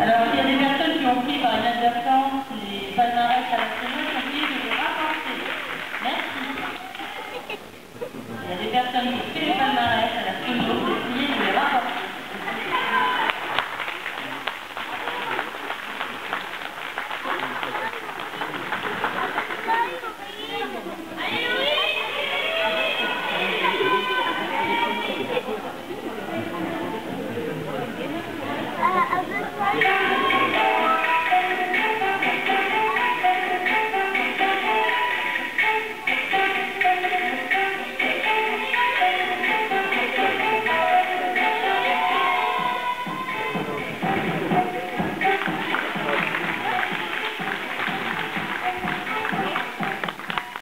Alors, il y a des personnes qui ont pris par inadvertance les palmarès à la saison, qui ont dit de les rapporter. Merci. Il y a des personnes qui ont pris les palmarès.